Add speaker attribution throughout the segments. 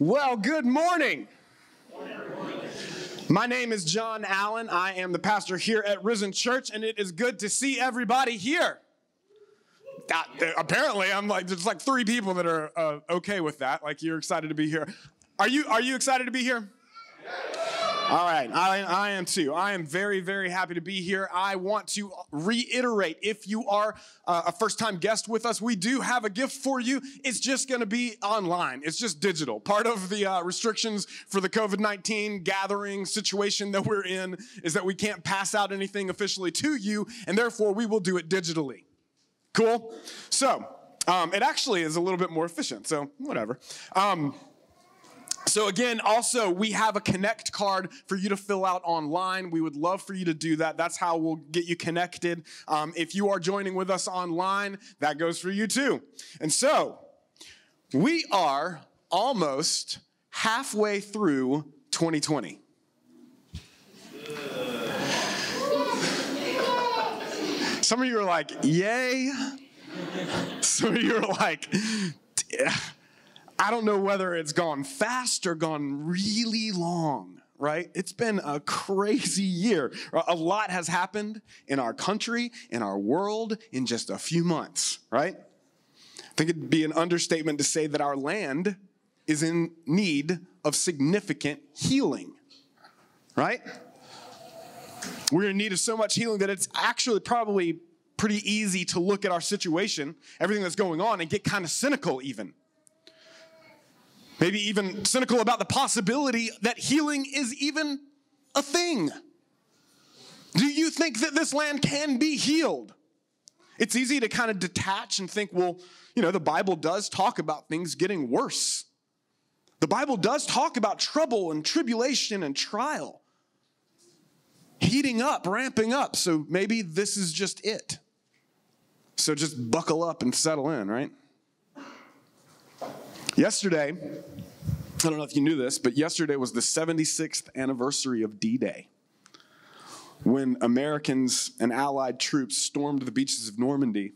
Speaker 1: Well, good morning. My name is John Allen. I am the pastor here at Risen Church, and it is good to see everybody here. Apparently, I'm like there's like three people that are uh, okay with that. Like you're excited to be here. Are you? Are you excited to be here? All right, I, I am too. I am very, very happy to be here. I want to reiterate if you are uh, a first time guest with us, we do have a gift for you. It's just going to be online, it's just digital. Part of the uh, restrictions for the COVID 19 gathering situation that we're in is that we can't pass out anything officially to you, and therefore we will do it digitally. Cool? So, um, it actually is a little bit more efficient, so whatever. Um, so, again, also, we have a Connect card for you to fill out online. We would love for you to do that. That's how we'll get you connected. Um, if you are joining with us online, that goes for you too. And so, we are almost halfway through 2020. Some of you are like, yay. Some of you are like, I don't know whether it's gone fast or gone really long, right? It's been a crazy year. A lot has happened in our country, in our world, in just a few months, right? I think it'd be an understatement to say that our land is in need of significant healing, right? We're in need of so much healing that it's actually probably pretty easy to look at our situation, everything that's going on, and get kind of cynical even maybe even cynical about the possibility that healing is even a thing. Do you think that this land can be healed? It's easy to kind of detach and think, well, you know, the Bible does talk about things getting worse. The Bible does talk about trouble and tribulation and trial heating up, ramping up. So maybe this is just it. So just buckle up and settle in, right? Yesterday, I don't know if you knew this, but yesterday was the 76th anniversary of D Day when Americans and Allied troops stormed the beaches of Normandy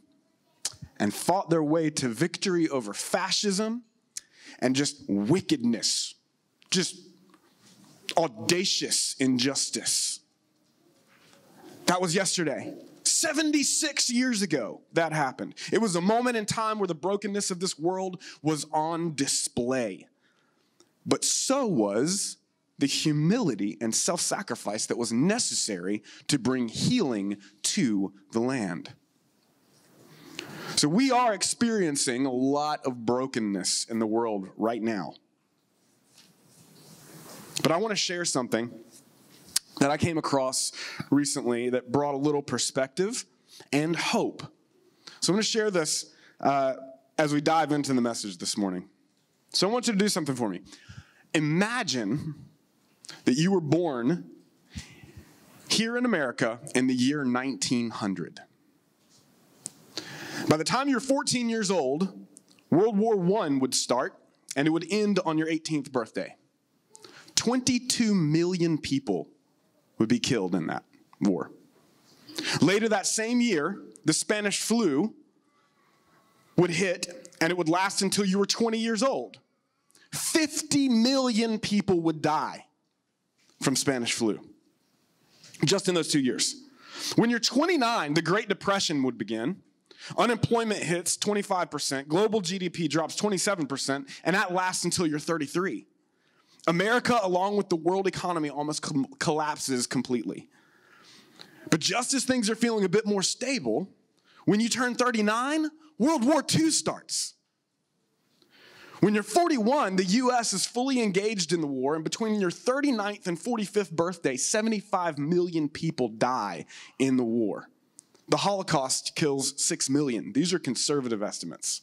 Speaker 1: and fought their way to victory over fascism and just wickedness, just audacious injustice. That was yesterday. 76 years ago, that happened. It was a moment in time where the brokenness of this world was on display. But so was the humility and self sacrifice that was necessary to bring healing to the land. So we are experiencing a lot of brokenness in the world right now. But I want to share something that I came across recently that brought a little perspective and hope. So I'm going to share this uh, as we dive into the message this morning. So I want you to do something for me. Imagine that you were born here in America in the year 1900. By the time you're 14 years old, World War I would start and it would end on your 18th birthday. 22 million people would be killed in that war. Later that same year, the Spanish flu would hit and it would last until you were 20 years old. 50 million people would die from Spanish flu just in those two years. When you're 29, the Great Depression would begin. Unemployment hits 25%, global GDP drops 27%, and that lasts until you're 33. America, along with the world economy, almost com- collapses completely. But just as things are feeling a bit more stable, when you turn 39, World War II starts. When you're 41, the US is fully engaged in the war, and between your 39th and 45th birthday, 75 million people die in the war. The Holocaust kills 6 million. These are conservative estimates.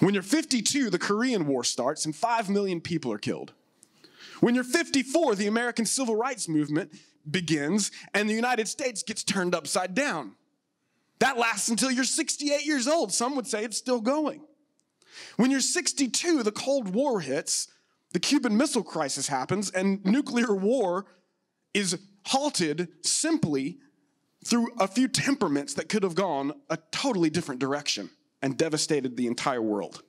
Speaker 1: When you're 52, the Korean War starts and 5 million people are killed. When you're 54, the American Civil Rights Movement begins and the United States gets turned upside down. That lasts until you're 68 years old. Some would say it's still going. When you're 62, the Cold War hits, the Cuban Missile Crisis happens, and nuclear war is halted simply through a few temperaments that could have gone a totally different direction and devastated the entire world.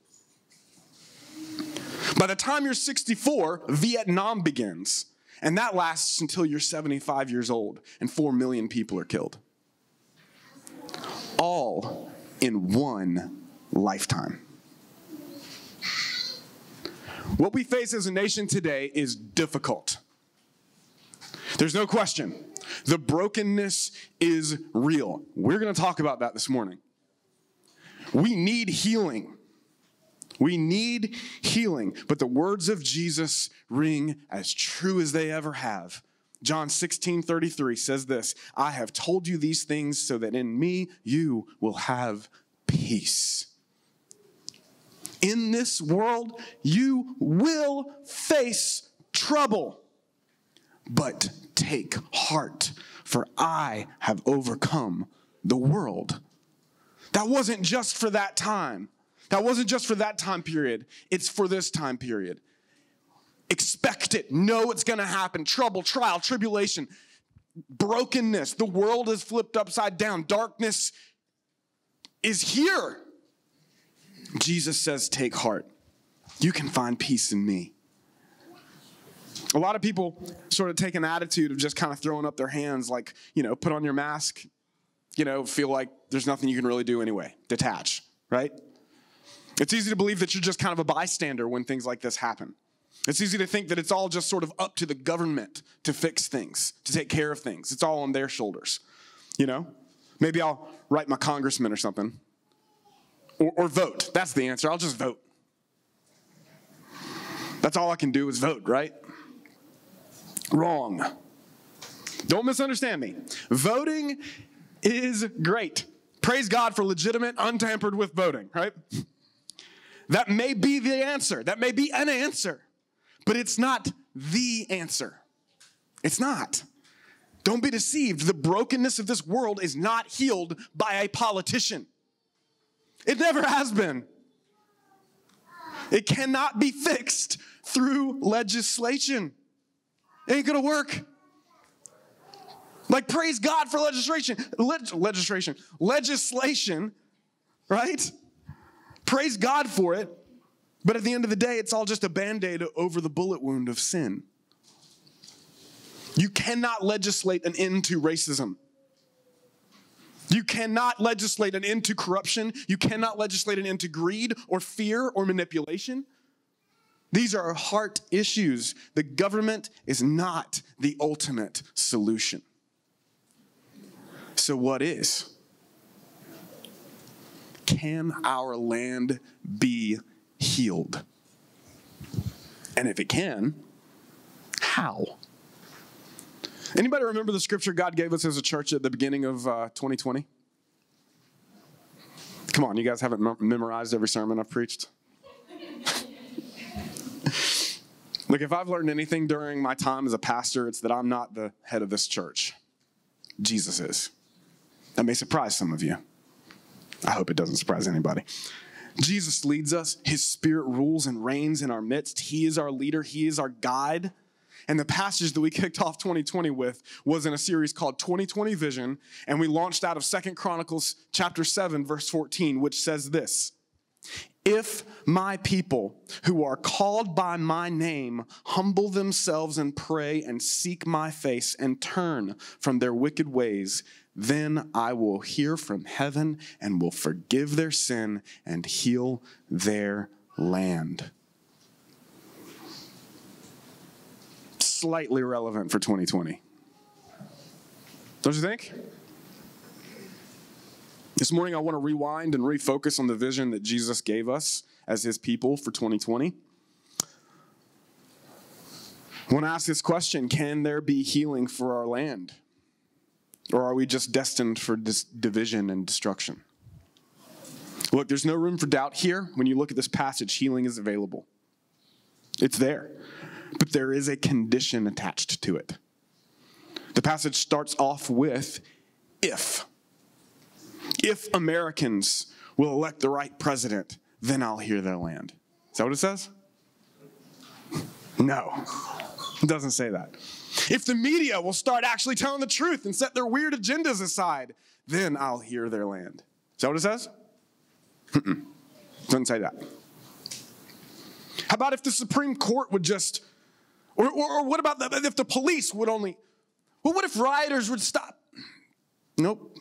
Speaker 1: By the time you're 64, Vietnam begins. And that lasts until you're 75 years old, and 4 million people are killed. All in one lifetime. What we face as a nation today is difficult. There's no question. The brokenness is real. We're going to talk about that this morning. We need healing. We need healing, but the words of Jesus ring as true as they ever have. John 16 33 says this I have told you these things so that in me you will have peace. In this world, you will face trouble, but take heart, for I have overcome the world. That wasn't just for that time. That wasn't just for that time period, it's for this time period. Expect it, know it's gonna happen. Trouble, trial, tribulation, brokenness. The world is flipped upside down. Darkness is here. Jesus says, Take heart. You can find peace in me. A lot of people sort of take an attitude of just kind of throwing up their hands, like, you know, put on your mask, you know, feel like there's nothing you can really do anyway, detach, right? It's easy to believe that you're just kind of a bystander when things like this happen. It's easy to think that it's all just sort of up to the government to fix things, to take care of things. It's all on their shoulders. You know? Maybe I'll write my congressman or something. Or, or vote. That's the answer. I'll just vote. That's all I can do is vote, right? Wrong. Don't misunderstand me. Voting is great. Praise God for legitimate, untampered with voting, right? That may be the answer. That may be an answer, but it's not the answer. It's not. Don't be deceived. The brokenness of this world is not healed by a politician. It never has been. It cannot be fixed through legislation. It ain't gonna work. Like, praise God for legislation. Leg- legislation. Legislation, right? Praise God for it. But at the end of the day, it's all just a band aid over the bullet wound of sin. You cannot legislate an end to racism. You cannot legislate an end to corruption. You cannot legislate an end to greed or fear or manipulation. These are heart issues. The government is not the ultimate solution. So, what is? Can our land be healed? And if it can, how? Anybody remember the scripture God gave us as a church at the beginning of uh, 2020? Come on, you guys haven't memorized every sermon I've preached? Look, if I've learned anything during my time as a pastor, it's that I'm not the head of this church. Jesus is. That may surprise some of you. I hope it doesn't surprise anybody. Jesus leads us, His Spirit rules and reigns in our midst. He is our leader, He is our guide. And the passage that we kicked off 2020 with was in a series called 2020 Vision, and we launched out of Second Chronicles chapter 7 verse 14, which says this: If my people who are called by my name humble themselves and pray and seek my face and turn from their wicked ways, then I will hear from heaven and will forgive their sin and heal their land. slightly relevant for 2020. Don't you think? This morning, I want to rewind and refocus on the vision that Jesus gave us as his people for 2020. I want to ask this question Can there be healing for our land? Or are we just destined for dis- division and destruction? Look, there's no room for doubt here. When you look at this passage, healing is available, it's there but there is a condition attached to it. The passage starts off with if. If Americans will elect the right president, then I'll hear their land. Is that what it says? No, it doesn't say that. If the media will start actually telling the truth and set their weird agendas aside, then I'll hear their land. Is that what it says? Doesn't say that. How about if the Supreme Court would just, or, or, or what about the, if the police would only, well, what if rioters would stop? Nope.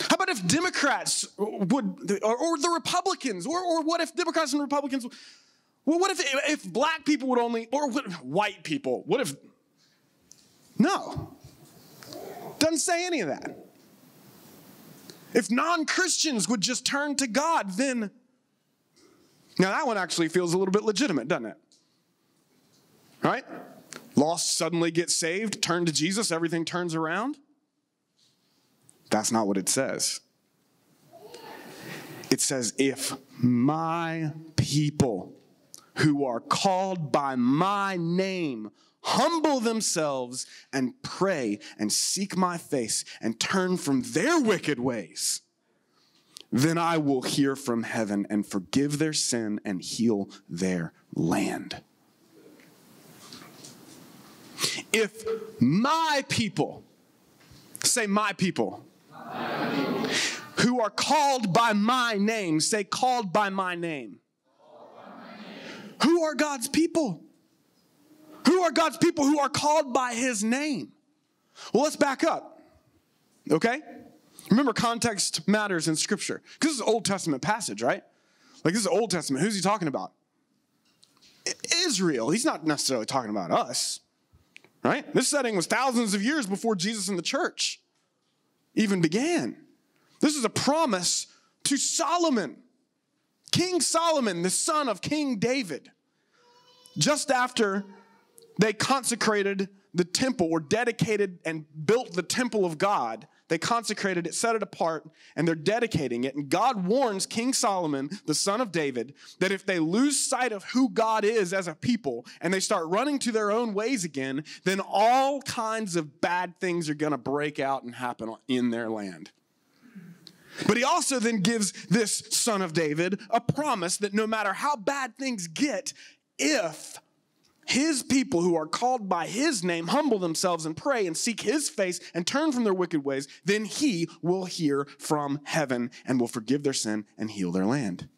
Speaker 1: How about if Democrats would, or, or the Republicans, or, or what if Democrats and Republicans, well, what if, if black people would only, or what, white people, what if, no. Doesn't say any of that. If non Christians would just turn to God, then. Now, that one actually feels a little bit legitimate, doesn't it? Right? Lost suddenly get saved, turn to Jesus, everything turns around. That's not what it says. It says, if my people who are called by my name humble themselves and pray and seek my face and turn from their wicked ways, then I will hear from heaven and forgive their sin and heal their land. If my people, say my people. Who are called by my name, say called by my name. Who are God's people? Who are God's people who are called by his name? Well, let's back up. Okay? Remember, context matters in Scripture. Because this is an Old Testament passage, right? Like, this is Old Testament. Who's he talking about? Israel. He's not necessarily talking about us, right? This setting was thousands of years before Jesus and the church even began. This is a promise to Solomon, King Solomon, the son of King David. Just after they consecrated the temple or dedicated and built the temple of God. They consecrated it, set it apart, and they're dedicating it. And God warns King Solomon, the son of David, that if they lose sight of who God is as a people and they start running to their own ways again, then all kinds of bad things are going to break out and happen in their land. But he also then gives this son of David a promise that no matter how bad things get, if his people who are called by his name humble themselves and pray and seek his face and turn from their wicked ways, then he will hear from heaven and will forgive their sin and heal their land.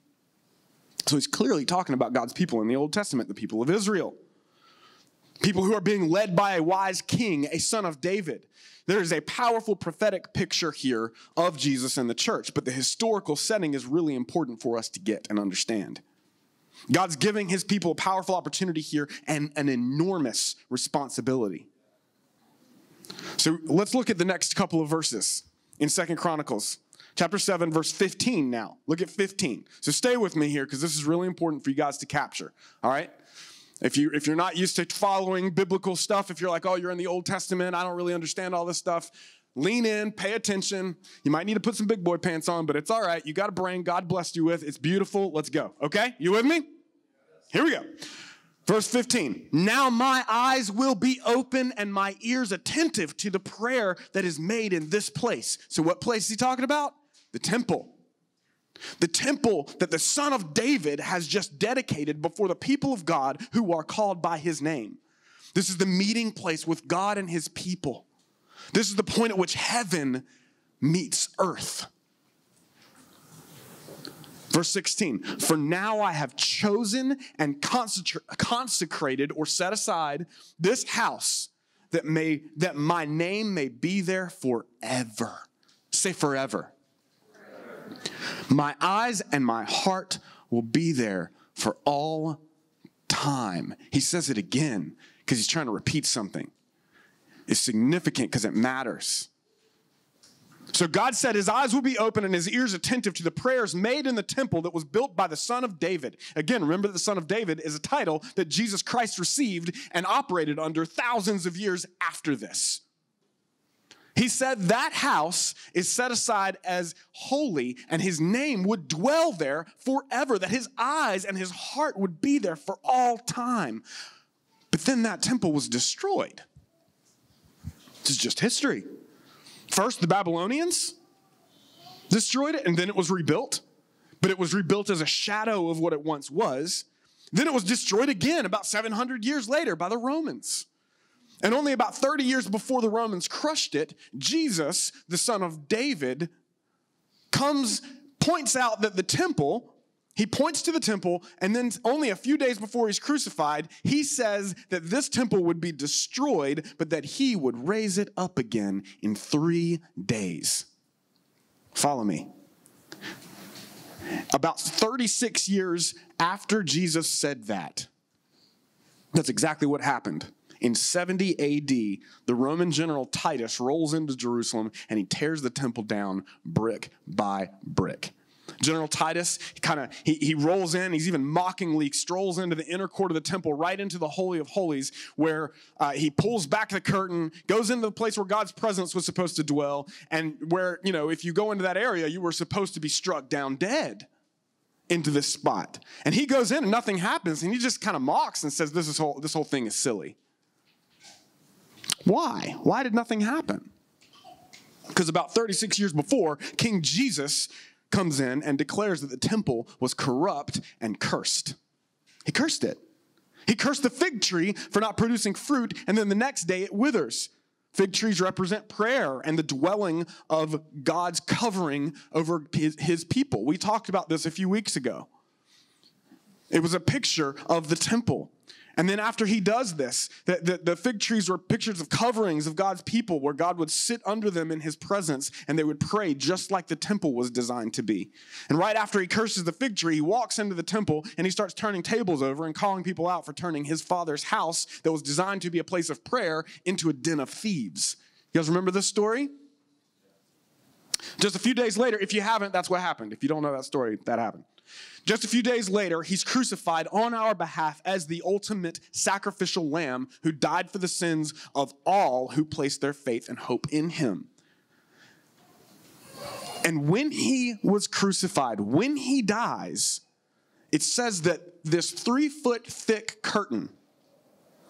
Speaker 1: So he's clearly talking about God's people in the Old Testament, the people of Israel. People who are being led by a wise king, a son of David. There is a powerful prophetic picture here of Jesus and the church, but the historical setting is really important for us to get and understand. God's giving his people a powerful opportunity here and an enormous responsibility. So let's look at the next couple of verses in Second Chronicles chapter 7 verse 15 now. Look at 15. So stay with me here because this is really important for you guys to capture. All right? If you if you're not used to following biblical stuff, if you're like, "Oh, you're in the Old Testament, I don't really understand all this stuff." Lean in, pay attention. You might need to put some big boy pants on, but it's all right. You got a brain God blessed you with. It's beautiful. Let's go. Okay? You with me? Here we go. Verse 15. Now my eyes will be open and my ears attentive to the prayer that is made in this place. So, what place is he talking about? The temple. The temple that the son of David has just dedicated before the people of God who are called by his name. This is the meeting place with God and his people. This is the point at which heaven meets earth. Verse 16, for now I have chosen and consecrated or set aside this house that may that my name may be there forever. Say forever. forever. My eyes and my heart will be there for all time. He says it again because he's trying to repeat something. It's significant because it matters. So God said his eyes will be open and his ears attentive to the prayers made in the temple that was built by the son of David. Again, remember that the son of David is a title that Jesus Christ received and operated under thousands of years after this. He said that house is set aside as holy and his name would dwell there forever, that his eyes and his heart would be there for all time. But then that temple was destroyed. This is just history. First, the Babylonians destroyed it, and then it was rebuilt. But it was rebuilt as a shadow of what it once was. Then it was destroyed again about 700 years later by the Romans. And only about 30 years before the Romans crushed it, Jesus, the son of David, comes, points out that the temple he points to the temple, and then only a few days before he's crucified, he says that this temple would be destroyed, but that he would raise it up again in three days. Follow me. About 36 years after Jesus said that, that's exactly what happened. In 70 AD, the Roman general Titus rolls into Jerusalem and he tears the temple down brick by brick. General Titus kind of he, he rolls in. He's even mockingly strolls into the inner court of the temple, right into the holy of holies, where uh, he pulls back the curtain, goes into the place where God's presence was supposed to dwell, and where you know if you go into that area, you were supposed to be struck down dead into this spot. And he goes in and nothing happens, and he just kind of mocks and says, "This is whole this whole thing is silly." Why? Why did nothing happen? Because about 36 years before, King Jesus comes in and declares that the temple was corrupt and cursed. He cursed it. He cursed the fig tree for not producing fruit, and then the next day it withers. Fig trees represent prayer and the dwelling of God's covering over his, his, people. We talked about this a few weeks ago. It was a picture of the temple. And then after he does this, the, the, the, fig trees were pictures of coverings of God's people where God would sit under them in his presence and they would pray just like the temple was designed to be. And right after he curses the fig tree, he walks into the temple and he starts turning tables over and calling people out for turning his father's house that was designed to be a place of prayer into a den of thieves. You guys remember this story? Just a few days later, if you haven't, that's what happened. If you don't know that story, that happened. Just a few days later, he's crucified on our behalf as the ultimate sacrificial lamb who died for the sins of all who placed their faith and hope in him. And when he was crucified, when he dies, it says that this three foot thick curtain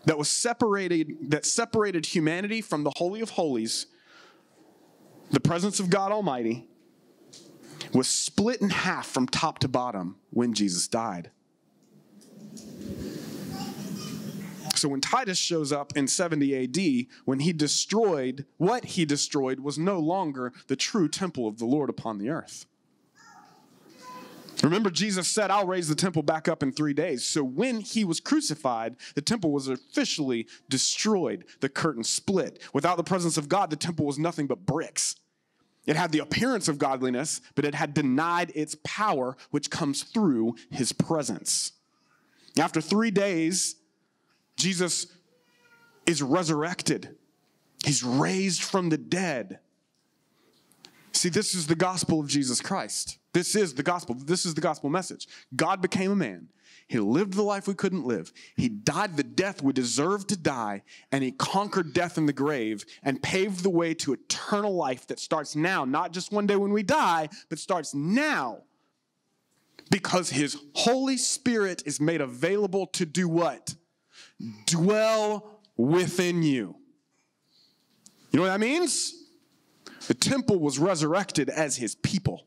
Speaker 1: that was separated, that separated humanity from the Holy of Holies, the presence of God Almighty, was split in half from top to bottom when Jesus died. So when Titus shows up in 70 AD, when he destroyed, what he destroyed was no longer the true temple of the Lord upon the earth. Remember, Jesus said, I'll raise the temple back up in three days. So when he was crucified, the temple was officially destroyed, the curtain split. Without the presence of God, the temple was nothing but bricks. It had the appearance of godliness, but it had denied its power, which comes through his presence. After three days, Jesus is resurrected. He's raised from the dead. See, this is the gospel of Jesus Christ. This is the gospel. This is the gospel message. God became a man. He lived the life we couldn't live. He died the death we deserved to die, and he conquered death in the grave and paved the way to eternal life that starts now, not just one day when we die, but starts now. Because his Holy Spirit is made available to do what? Dwell within you. You know what that means? The temple was resurrected as his people.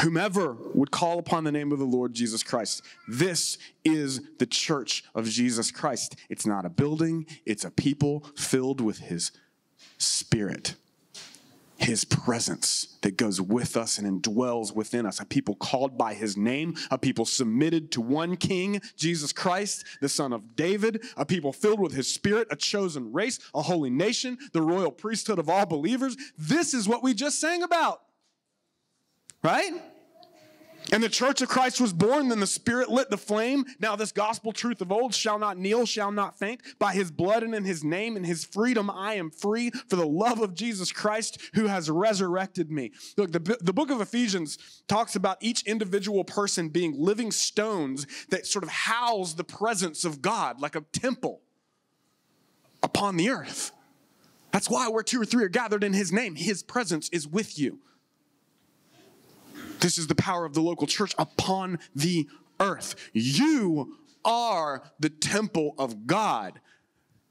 Speaker 1: whomever would call upon the name of the Lord Jesus Christ. This is the church of Jesus Christ. It's not a building, it's a people filled with his spirit. His presence that goes with us and indwells within us. A people called by his name, a people submitted to one king, Jesus Christ, the son of David, a people filled with his spirit, a chosen race, a holy nation, the royal priesthood of all believers. This is what we just sang about. Right? And the church of Christ was born, then the Spirit lit the flame. Now, this gospel truth of old shall not kneel, shall not faint. By his blood and in his name and his freedom, I am free for the love of Jesus Christ who has resurrected me. Look, the, the book of Ephesians talks about each individual person being living stones that sort of house the presence of God like a temple upon the earth. That's why where two or three are gathered in his name, his presence is with you. This is the power of the local church upon the earth. You are the temple of God.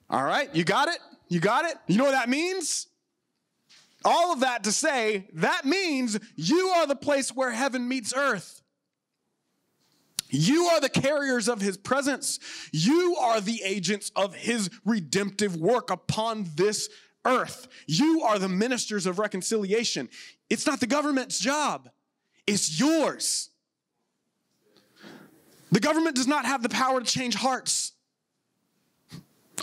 Speaker 1: All right, you got it? You got it? You know what that means? All of that to say, that means you are the place where heaven meets earth. You are the carriers of his presence. You are the agents of his redemptive work upon this earth. You are the ministers of reconciliation It's not the government's job, it's yours. The government does not have the power to change hearts.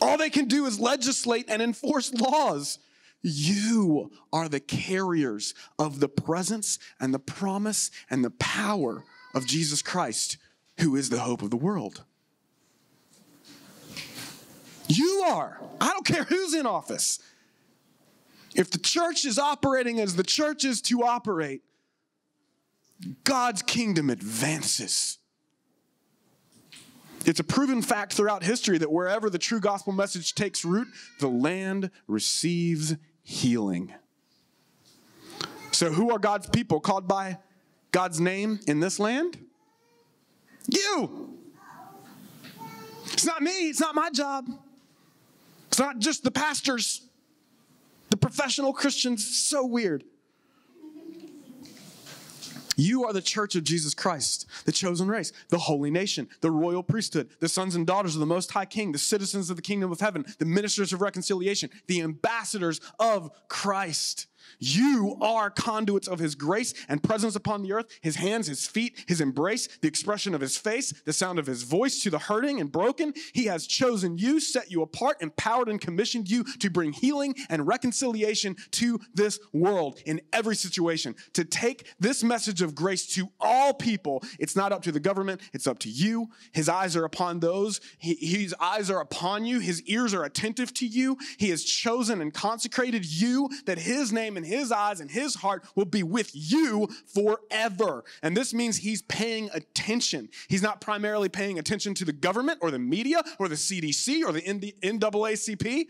Speaker 1: All they can do is legislate and enforce laws. You are the carriers of the presence and the promise and the power of Jesus Christ, who is the hope of the world. You are. I don't care who's in office. If the church is operating as the church is to operate, God's kingdom advances. It's a proven fact throughout history that wherever the true gospel message takes root, the land receives healing. So, who are God's people called by God's name in this land? You. It's not me, it's not my job. It's not just the pastors, the professional Christians. So weird. You are the church of Jesus Christ, the chosen race, the holy nation, the royal priesthood, the sons and daughters of the Most High King, the citizens of the kingdom of heaven, the ministers of reconciliation, the ambassadors of Christ. You are conduits of his grace and presence upon the earth, his hands, his feet, his embrace, the expression of his face, the sound of his voice to the hurting and broken. He has chosen you, set you apart, empowered, and commissioned you to bring healing and reconciliation to this world in every situation. To take this message of grace to all people, it's not up to the government, it's up to you. His eyes are upon those, his eyes are upon you, his ears are attentive to you. He has chosen and consecrated you that his name and his eyes and his heart will be with you forever. And this means he's paying attention. He's not primarily paying attention to the government or the media or the CDC or the NAACP.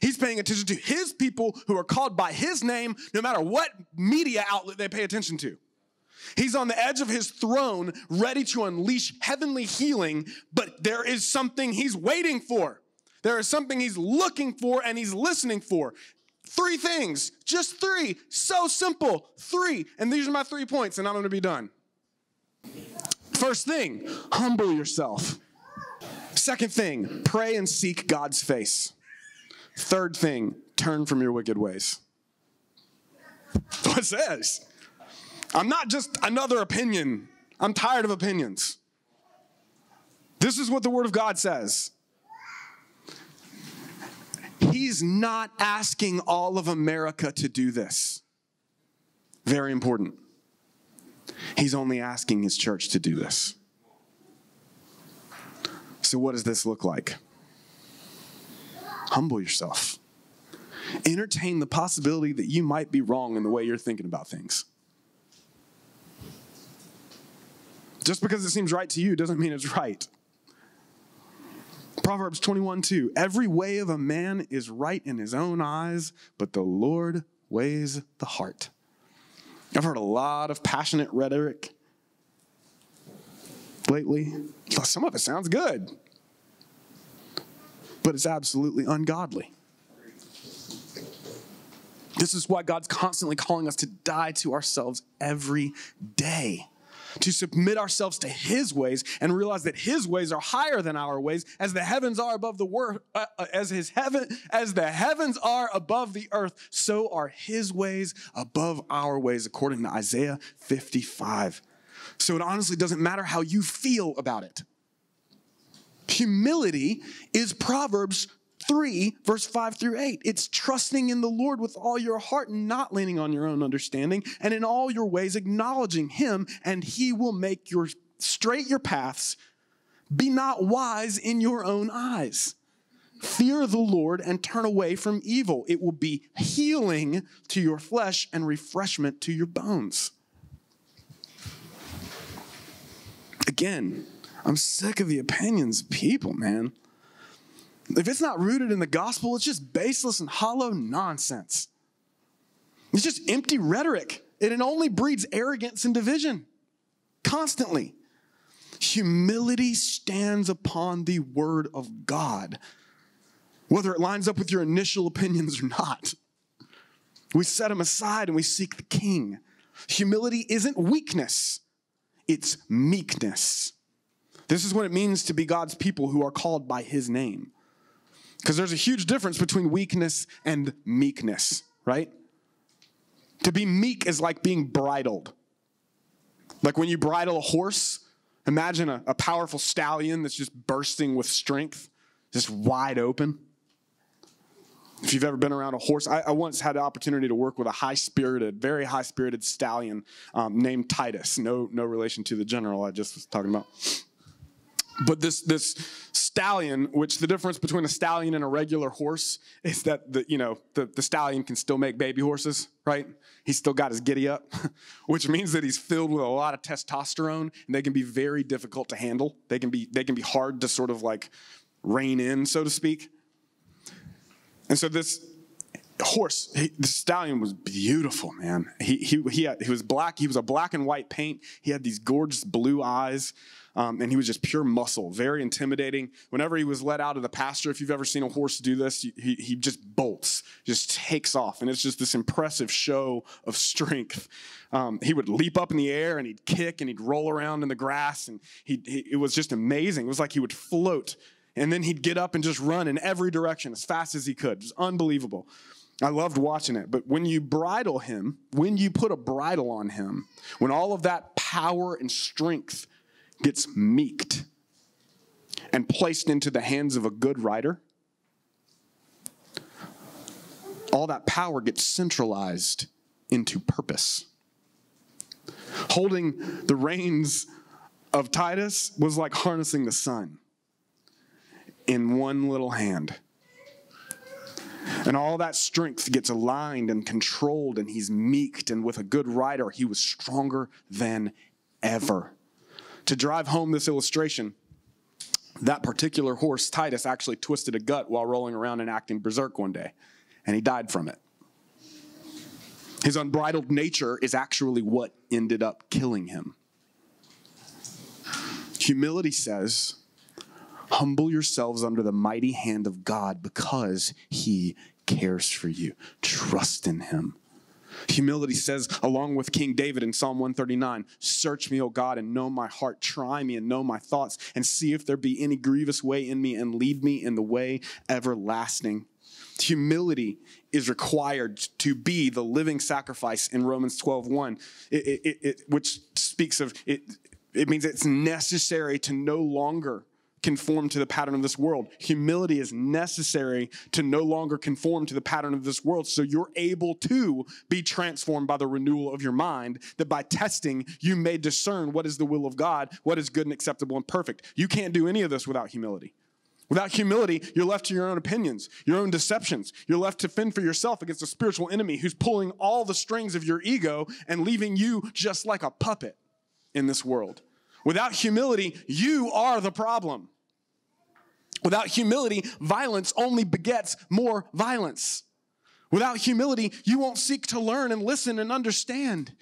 Speaker 1: He's paying attention to his people who are called by his name, no matter what media outlet they pay attention to. He's on the edge of his throne, ready to unleash heavenly healing, but there is something he's waiting for. There is something he's looking for and he's listening for. Three things, just three. So simple. Three. And these are my three points, and I'm going to be done. First thing, humble yourself. Second thing, pray and seek God's face. Third thing, turn from your wicked ways. What says? I'm not just another opinion. I'm tired of opinions. This is what the Word of God says. He's not asking all of America to do this. Very important. He's only asking his church to do this. So, what does this look like? Humble yourself. Entertain the possibility that you might be wrong in the way you're thinking about things. Just because it seems right to you doesn't mean it's right. Proverbs 21 2. Every way of a man is right in his own eyes, but the Lord weighs the heart. I've heard a lot of passionate rhetoric lately. Some of it sounds good, but it's absolutely ungodly. This is why God's constantly calling us to die to ourselves every day to submit ourselves to his ways and realize that his ways are higher than our ways as the heavens are above the word uh, uh, as his heaven as the heavens are above the earth so are his ways above our ways according to Isaiah 55 so it honestly doesn't matter how you feel about it. Humility is proverbs 3, verse 5 through 8. It's trusting in the Lord with all your heart and not leaning on your own understanding, and in all your ways acknowledging Him, and He will make your straight your paths. Be not wise in your own eyes. Fear the Lord and turn away from evil. It will be healing to your flesh and refreshment to your bones. Again, I'm sick of the opinions of people, man. If it's not rooted in the gospel, it's just baseless and hollow nonsense. It's just empty rhetoric, and it only breeds arrogance and division constantly. Humility stands upon the word of God, whether it lines up with your initial opinions or not. We set them aside and we seek the king. Humility isn't weakness, it's meekness. This is what it means to be God's people who are called by his name. Because there's a huge difference between weakness and meekness, right? To be meek is like being bridled. Like when you bridle a horse, imagine a, a powerful stallion that's just bursting with strength, just wide open. If you've ever been around a horse, I, I once had the opportunity to work with a high spirited, very high spirited stallion um, named Titus. No, no relation to the general I just was talking about. But this, this stallion, which the difference between a stallion and a regular horse is that the, you know, the, the stallion can still make baby horses, right? He's still got his giddy up, which means that he's filled with a lot of testosterone and they can be very difficult to handle. They can be, they can be hard to sort of like rein in, so to speak. And so this horse, he, the stallion was beautiful, man. He, he, he, had, he was black. He was a black and white paint. He had these gorgeous blue eyes. Um, and he was just pure muscle, very intimidating. Whenever he was let out of the pasture, if you've ever seen a horse do this, he, he just bolts, just takes off. And it's just this impressive show of strength. Um, he would leap up in the air and he'd kick and he'd roll around in the grass. And he, he, it was just amazing. It was like he would float and then he'd get up and just run in every direction as fast as he could. It was unbelievable. I loved watching it. But when you bridle him, when you put a bridle on him, when all of that power and strength gets meeked and placed into the hands of a good rider, all that power gets centralized into purpose. Holding the reins of Titus was like harnessing the sun in one little hand. And all that strength gets aligned and controlled, and he's meeked. And with a good rider, he was stronger than ever. To drive home this illustration, that particular horse, Titus, actually twisted a gut while rolling around and acting berserk one day, and he died from it. His unbridled nature is actually what ended up killing him. Humility says, Humble yourselves under the mighty hand of God because he cares for you. Trust in him. Humility says, along with King David in Psalm 139, Search me, O God, and know my heart. Try me and know my thoughts, and see if there be any grievous way in me, and lead me in the way everlasting. Humility is required to be the living sacrifice in Romans 12 1, it, it, it, which speaks of it. It means it's necessary to no longer conform to the pattern of this world. Humility is necessary to no longer conform to the pattern of this world so you're able to be transformed by the renewal of your mind, that by testing, you may discern what is the will of God, what is good and acceptable and perfect. You can't do any of this without humility. Without humility, you're left to your own opinions, your own deceptions. You're left to fend for yourself against a spiritual enemy who's pulling all the strings of your ego and leaving you just like a puppet in this world. Without humility, you are the problem. Without humility, violence only begets more violence. Without humility, you won't seek to learn and listen and understand.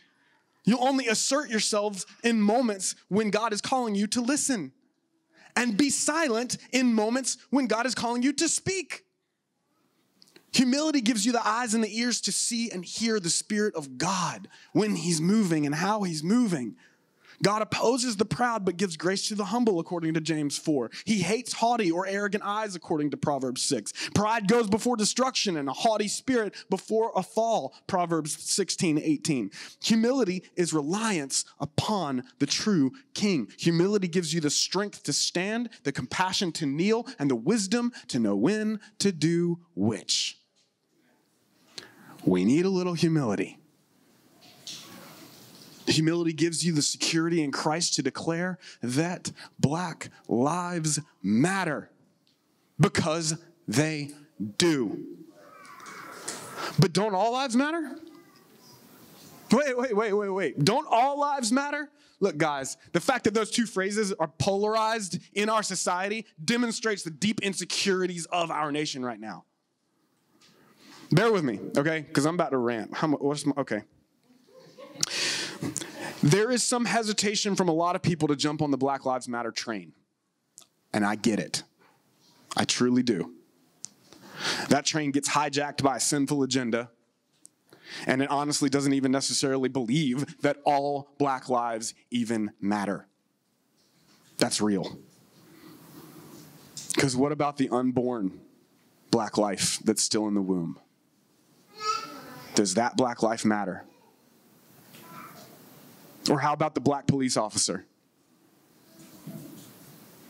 Speaker 1: You'll only assert yourselves in moments when God is calling you to listen and be silent in moments when God is calling you to speak. Humility gives you the eyes and the ears to see and hear the Spirit of God when He's moving and how He's moving. God opposes the proud but gives grace to the humble, according to James 4. He hates haughty or arrogant eyes, according to Proverbs 6. Pride goes before destruction and a haughty spirit before a fall, Proverbs 16, 18. Humility is reliance upon the true king. Humility gives you the strength to stand, the compassion to kneel, and the wisdom to know when to do which. We need a little humility. Humility gives you the security in Christ to declare that black lives matter because they do. But don't all lives matter? Wait, wait, wait, wait, wait. Don't all lives matter? Look, guys, the fact that those two phrases are polarized in our society demonstrates the deep insecurities of our nation right now. Bear with me, okay? Because I'm about to rant. How much, what's my, okay. There is some hesitation from a lot of people to jump on the Black Lives Matter train. And I get it. I truly do. That train gets hijacked by a sinful agenda. And it honestly doesn't even necessarily believe that all black lives even matter. That's real. Because what about the unborn black life that's still in the womb? Does that black life matter? Or how about the black police officer?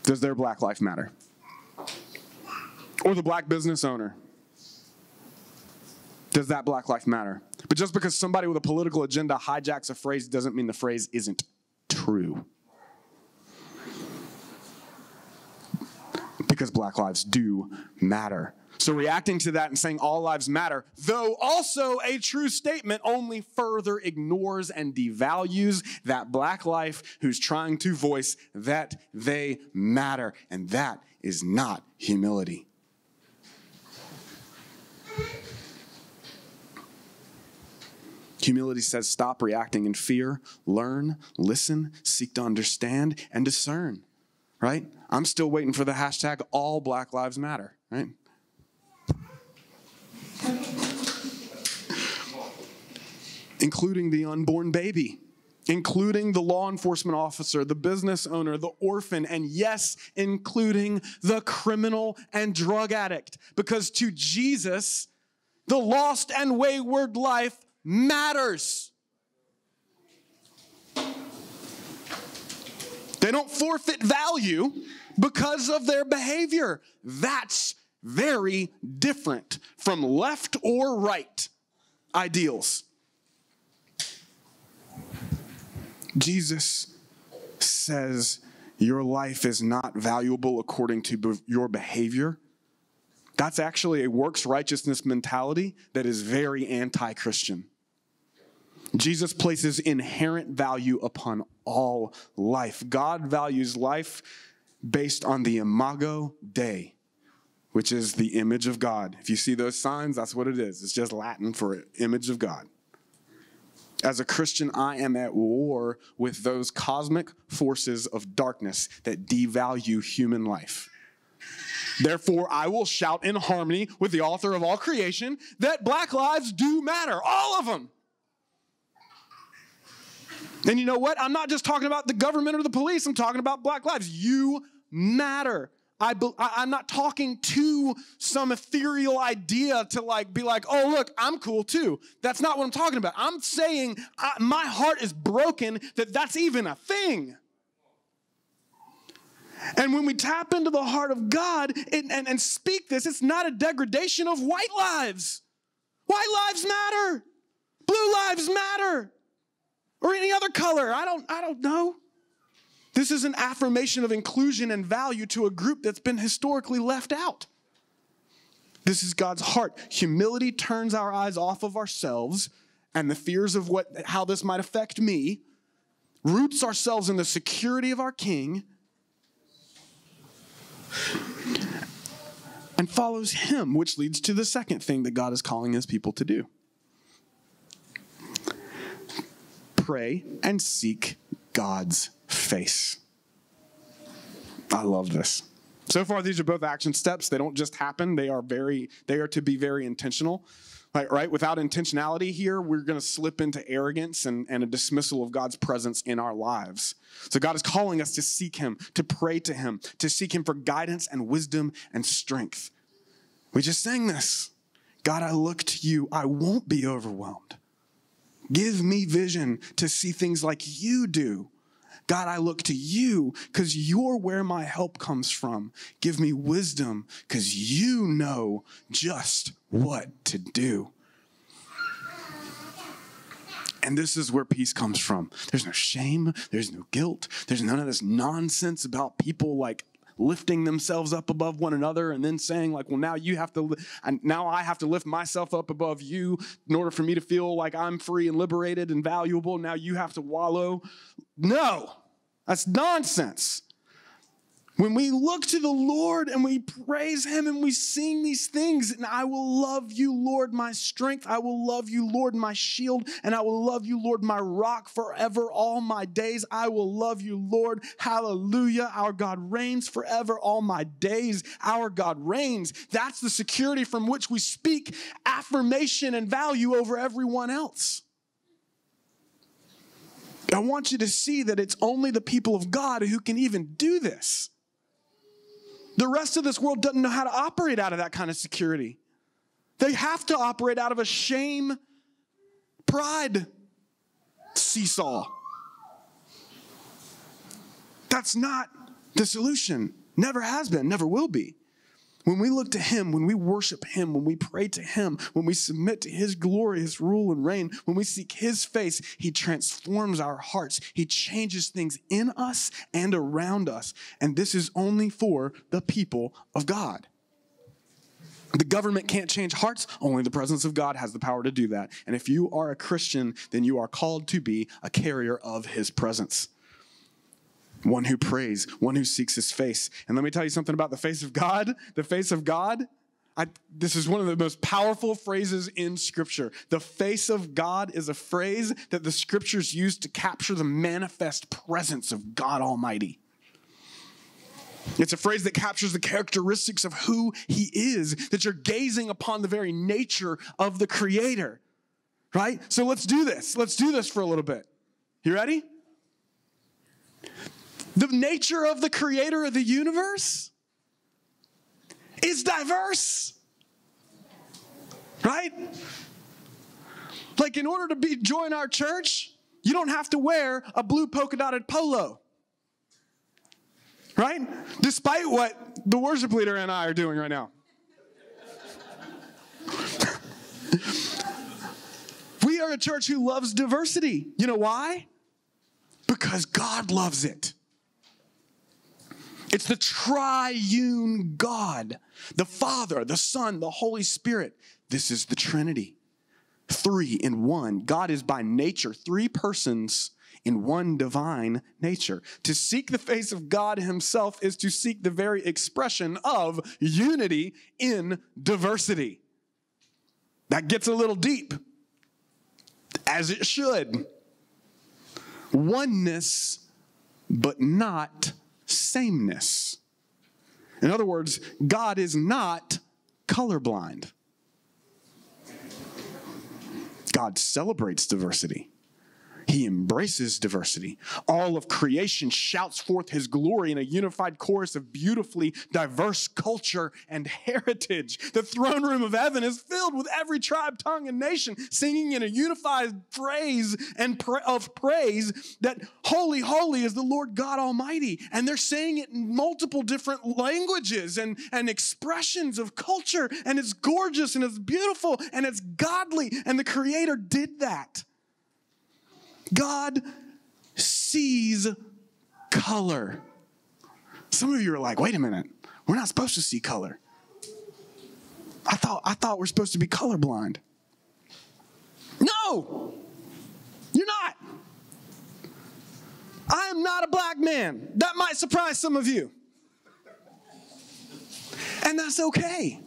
Speaker 1: Does their black life matter? Or the black business owner? Does that black life matter? But just because somebody with a political agenda hijacks a phrase doesn't mean the phrase isn't true. Because black lives do matter. So, reacting to that and saying all lives matter, though also a true statement, only further ignores and devalues that black life who's trying to voice that they matter. And that is not humility. Humility says stop reacting in fear, learn, listen, seek to understand, and discern, right? I'm still waiting for the hashtag all Black Lives Matter, right? including the unborn baby, including the law enforcement officer, the business owner, the orphan, and yes, including the criminal and drug addict. Because to Jesus, the lost and wayward life matters. They don't forfeit value because of their behavior. That's very different from left or right ideals. Jesus says your life is not valuable according to be- your behavior. That's actually a works righteousness mentality that is very anti Christian. Jesus places inherent value upon all life. God values life based on the imago Dei, which is the image of God. If you see those signs, that's what it is. It's just Latin for image of God. As a Christian, I am at war with those cosmic forces of darkness that devalue human life. Therefore, I will shout in harmony with the author of all creation that black lives do matter, all of them. And you know what? I'm not just talking about the government or the police, I'm talking about black lives. You matter. I be, I, am not talking to some ethereal idea to like be like, oh look, I'm cool too. That's not what I'm talking about. I'm saying I, my heart is broken that that's even a thing. And when we tap into the heart of God and, and, and speak this, it's not a degradation of white lives. White lives matter. Blue lives matter. Or any other color. I don't, I don't know. This is an affirmation of inclusion and value to a group that's been historically left out. This is God's heart. Humility turns our eyes off of ourselves and the fears of what how this might affect me, roots ourselves in the security of our king, and follows him, which leads to the second thing that God is calling his people to do. Pray and seek God's face. I love this. So far, these are both action steps. They don't just happen. They are very, they are to be very intentional. Right, right? Without intentionality here, we're going to slip into arrogance and, and a dismissal of God's presence in our lives. So God is calling us to seek Him, to pray to Him, to seek Him for guidance and wisdom and strength. We just sang this. God, I look to you. I won't be overwhelmed. Give me vision to see things like you do. God, I look to you because you're where my help comes from. Give me wisdom because you know just what to do. And this is where peace comes from. There's no shame, there's no guilt, there's none of this nonsense about people like lifting themselves up above one another and then saying like well now you have to and now i have to lift myself up above you in order for me to feel like i'm free and liberated and valuable. Now you have to wallow. No that's nonsense when we look to the Lord and we praise Him and we sing these things, and I will love you, Lord, my strength. I will love you, Lord, my shield. And I will love you, Lord, my rock forever, all my days. I will love you, Lord. Hallelujah. Our God reigns forever, all my days. Our God reigns. That's the security from which we speak affirmation and value over everyone else. I want you to see that it's only the people of God who can even do this. The rest of this world doesn't know how to operate out of that kind of security. They have to operate out of a shame pride seesaw. That's not the solution. Never has been, never will be. When we look to Him, when we worship Him, when we pray to Him, when we submit to His glorious rule and reign, when we seek His face, He transforms our hearts. He changes things in us and around us. And this is only for the people of God. The government can't change hearts, only the presence of God has the power to do that. And if you are a Christian, then you are called to be a carrier of His presence one who prays, one who seeks his face. And let me tell you something about the face of God. The face of God, I, this is one of the most powerful phrases in Scripture. The face of God is a phrase that the Scriptures use to capture the manifest presence of God Almighty. It's a phrase that captures the characteristics of who He is, that you're gazing upon the very nature of the Creator, right? So let's do this. Let's do this for a little bit. You ready? The nature of the creator of the universe is diverse. Right? Like in order to be join our church, you don't have to wear a blue polka dotted polo. Right? Despite what the worship leader and I are doing right now. we are a church who loves diversity. You know why? Because God loves it. It's the triune God, the Father, the Son, the Holy Spirit. This is the Trinity. Three in one. God is by nature three persons in one divine nature. To seek the face of God Himself is to seek the very expression of unity in diversity. That gets a little deep, as it should. Oneness, but not sameness. In other words, God is not colorblind. God celebrates diversity. He embraces diversity. All of creation shouts forth his glory in a unified chorus of beautifully diverse culture and heritage. The throne room of heaven is filled with every tribe, tongue, and nation singing in a unified phrase and pra- of praise that holy, holy is the Lord God Almighty. And they're saying it in multiple different languages and, and expressions of culture. And it's gorgeous and it's beautiful and it's godly. And the Creator did that. God sees color. Some of you are like, wait a minute, we're not supposed to see color. I thought, I thought we're supposed to be colorblind. No, you're not. I am not a black man. That might surprise some of you. And that's okay.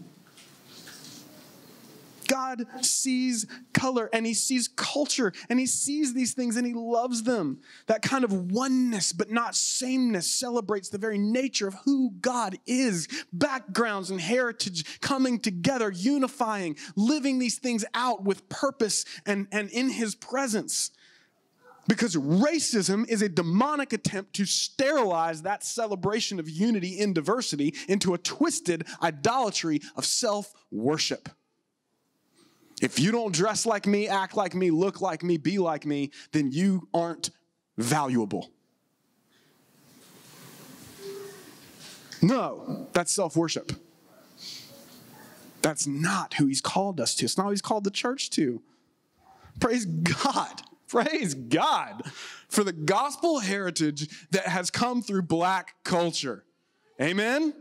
Speaker 1: God sees color and he sees culture and he sees these things and he loves them. That kind of oneness but not sameness celebrates the very nature of who God is. Backgrounds and heritage coming together, unifying, living these things out with purpose and, and in his presence. Because racism is a demonic attempt to sterilize that celebration of unity in diversity into a twisted idolatry of self worship. If you don't dress like me, act like me, look like me, be like me, then you aren't valuable. No, that's self worship. That's not who he's called us to. It's not who he's called the church to. Praise God. Praise God for the gospel heritage that has come through black culture. Amen?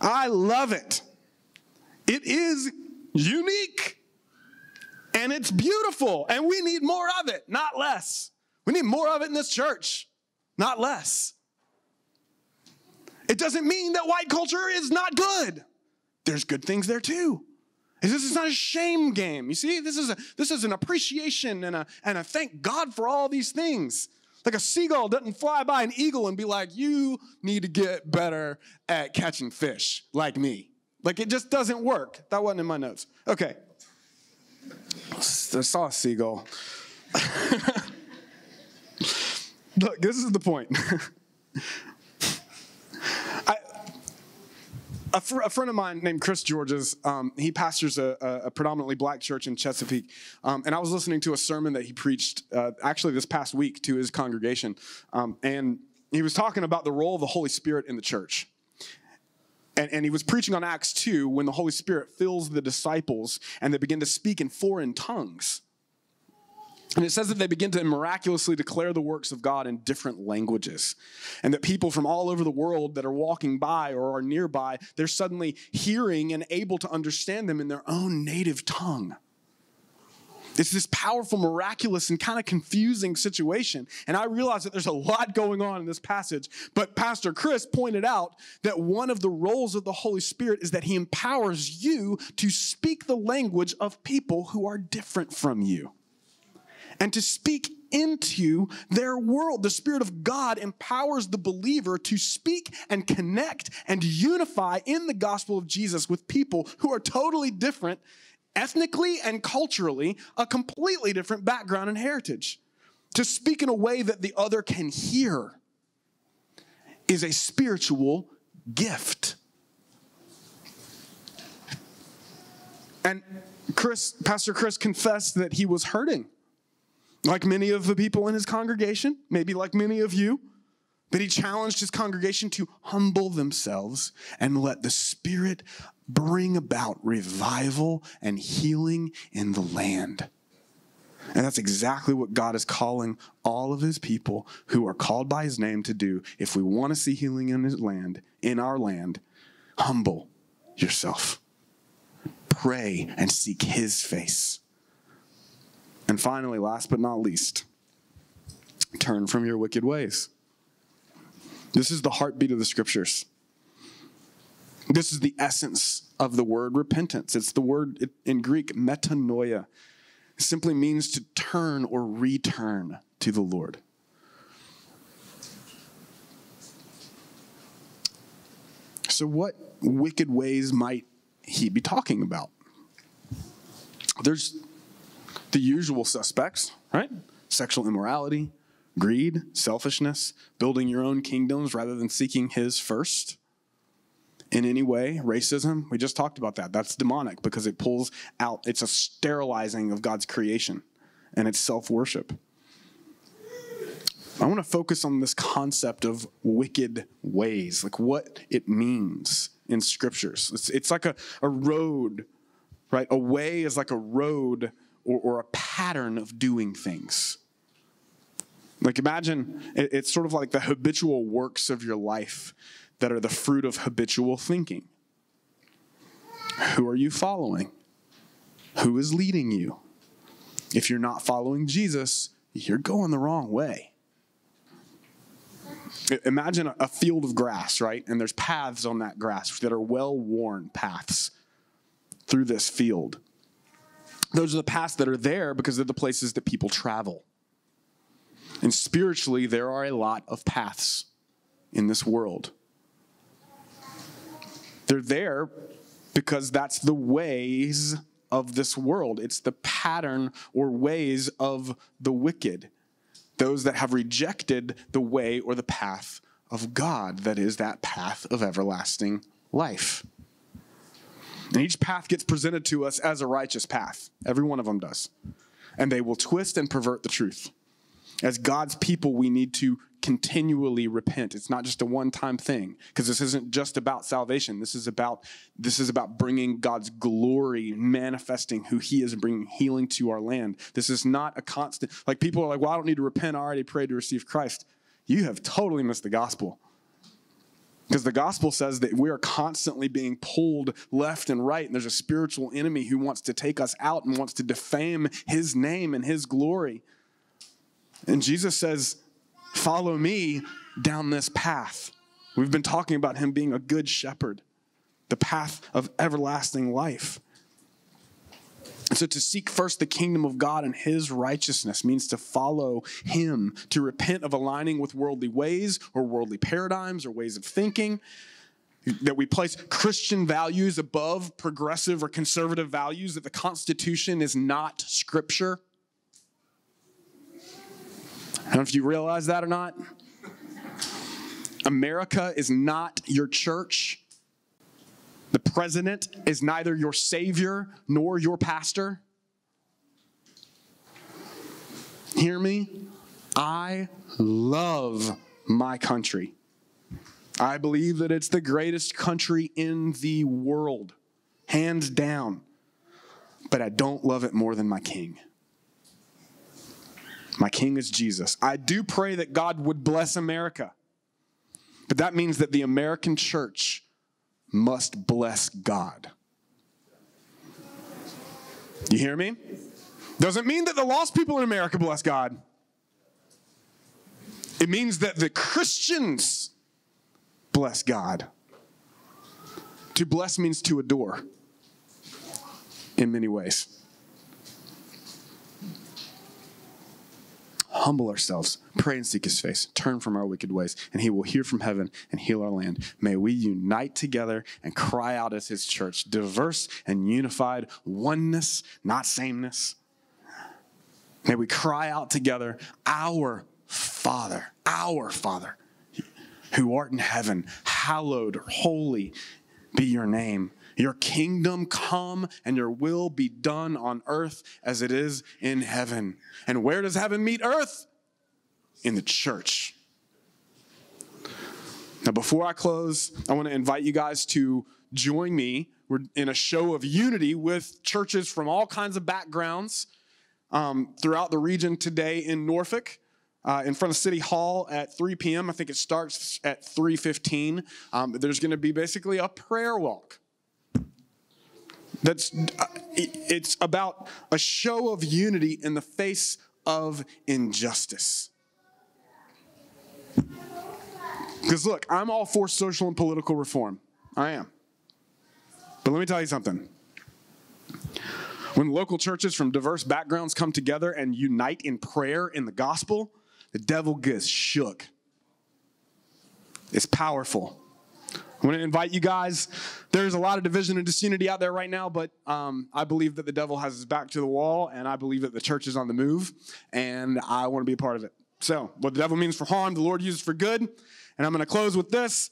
Speaker 1: I love it. It is unique and it's beautiful, and we need more of it, not less. We need more of it in this church, not less. It doesn't mean that white culture is not good. There's good things there too. This is not a shame game. You see, this is a this is an appreciation and a and a thank God for all these things. Like a seagull doesn't fly by an eagle and be like, you need to get better at catching fish like me. Like it just doesn't work. That wasn't in my notes. Okay. I saw a seagull. Look, this is the point. I, a, fr- a friend of mine named Chris Georges, um, he pastors a, a, predominantly black church in Chesapeake. Um, and I was listening to a sermon that he preached uh, actually this past week to his congregation. Um, and he was talking about the role of the Holy Spirit in the church. And, and he was preaching on Acts 2 when the Holy Spirit fills the disciples and they begin to speak in foreign tongues. And it says that they begin to miraculously declare the works of God in different languages. And that people from all over the world that are walking by or are nearby, they're suddenly hearing and able to understand them in their own native tongue. It's this powerful, miraculous, and kind of confusing situation. And I realize that there's a lot going on in this passage. But Pastor Chris pointed out that one of the roles of the Holy Spirit is that he empowers you to speak the language of people who are different from you and to speak into their world. The Spirit of God empowers the believer to speak and connect and unify in the gospel of Jesus with people who are totally different ethnically and culturally, a completely different background and heritage. To speak in a way that the other can hear is a spiritual gift. And Chris, Pastor Chris confessed that he was hurting, like many of the people in his congregation, maybe like many of you. But he challenged his congregation to humble themselves and let the Spirit bring about revival and healing in the land. And that's exactly what God is calling all of his people who are called by his name to do. If we want to see healing in his land, in our land, humble yourself. Pray and seek his face. And finally, last but not least, turn from your wicked ways. This is the heartbeat of the scriptures. This is the essence of the word repentance. It's the word in Greek, metanoia. It simply means to turn or return to the Lord. So, what wicked ways might he be talking about? There's the usual suspects, right? Sexual immorality, greed, selfishness, building your own kingdoms rather than seeking his first in any way. Racism, we just talked about that. That's demonic because it pulls out, it's a sterilizing of God's creation and it's self worship. I want to focus on this concept of wicked ways, like what it means in scriptures. It's, it's like a, a road, right? A way is like a road or, or a pattern of doing things. Like imagine it, it's sort of like the habitual works of your life that are the fruit of habitual thinking. Who are you following? Who is leading you? If you're not following Jesus, you're going the wrong way. Imagine a field of grass, right? And there's paths on that grass that are well worn paths through this field. Those are the paths that are there because they're the places that people travel. And spiritually, there are a lot of paths in this world. They're there because that's the ways of this world. It's the pattern or ways of the wicked, those that have rejected the way or the path of God, that is, that path of everlasting life. And each path gets presented to us as a righteous path. Every one of them does. And they will twist and pervert the truth. As God's people, we need to continually repent. It's not just a one-time thing because this isn't just about salvation. This is about this is about bringing God's glory, manifesting who he is and bringing healing to our land. This is not a constant like people are like, "Well, I don't need to repent. I already prayed to receive Christ." You have totally missed the gospel. Because the gospel says that we are constantly being pulled left and right, and there's a spiritual enemy who wants to take us out and wants to defame his name and his glory. And Jesus says, Follow me down this path. We've been talking about him being a good shepherd, the path of everlasting life. So to seek first the kingdom of God and his righteousness means to follow him, to repent of aligning with worldly ways or worldly paradigms or ways of thinking, that we place Christian values above progressive or conservative values, that the Constitution is not scripture. I don't know if you realize that or not. America is not your church. The president is neither your savior nor your pastor. Hear me? I love my country. I believe that it's the greatest country in the world, hands down. But I don't love it more than my king. My king is Jesus. I do pray that God would bless America. But that means that the American church must bless God. You hear me? Doesn't mean that the lost people in America bless God. It means that the Christians bless God. To bless means to adore in many ways. Humble ourselves, pray and seek his face, turn from our wicked ways, and he will hear from heaven and heal our land. May we unite together and cry out as his church, diverse and unified, oneness, not sameness. May we cry out together, Our Father, our Father, who art in heaven, hallowed holy be your name. Your kingdom come and your will be done on earth as it is in heaven. And where does heaven meet earth? In the church. Now, before I close, I want to invite you guys to join me. We're in a show of unity with churches from all kinds of backgrounds um, throughout the region today in Norfolk. Uh, in front of City Hall at 3 p.m. I think it starts at 3:15. Um, there's going to be basically a prayer walk. That's uh, it's about a show of unity in the face of injustice. Because look, I'm all for social and political reform. I am. But let me tell you something. When local churches from diverse backgrounds come together and unite in prayer in the gospel, the devil gets shook. It's powerful. I want to invite you guys. There's a lot of division and disunity out there right now, but um, I believe that the devil has his back to the wall, and I believe that the church is on the move, and I want to be a part of it. So, what the devil means for harm, the Lord uses for good. And I'm going to close with this.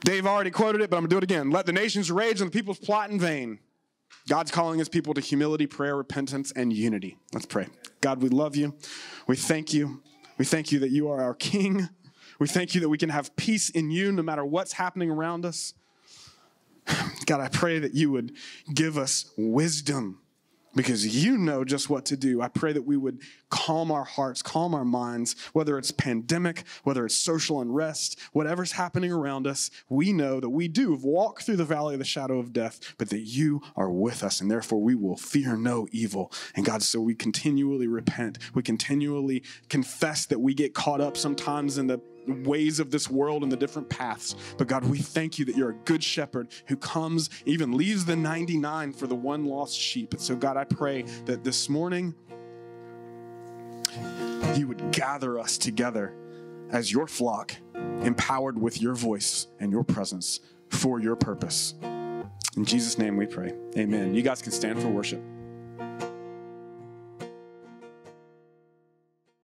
Speaker 1: Dave already quoted it, but I'm going to do it again. Let the nations rage and the peoples plot in vain. God's calling his people to humility, prayer, repentance, and unity. Let's pray. God, we love you. We thank you. We thank you that you are our King. We thank you that we can have peace in you no matter what's happening around us. God, I pray that you would give us wisdom because you know just what to do. I pray that we would calm our hearts, calm our minds, whether it's pandemic, whether it's social unrest, whatever's happening around us. We know that we do walk through the valley of the shadow of death, but that you are with us, and therefore we will fear no evil. And God, so we continually repent. We continually confess that we get caught up sometimes in the ways of this world and the different paths. But God, we thank you that you're a good shepherd who comes, even leaves the 99 for the one lost sheep. And so, God, I pray that this morning you would gather us together as your flock, empowered with your voice and your presence for your purpose. In Jesus' name we pray. Amen. You guys can stand for worship.